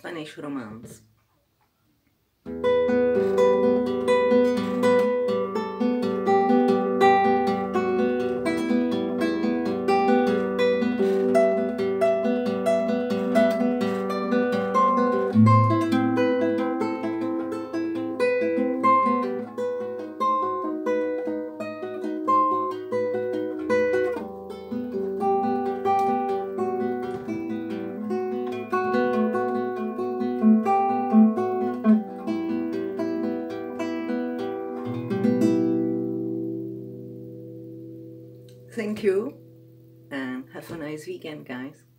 Spanish romance. Thank you and have a nice weekend, guys.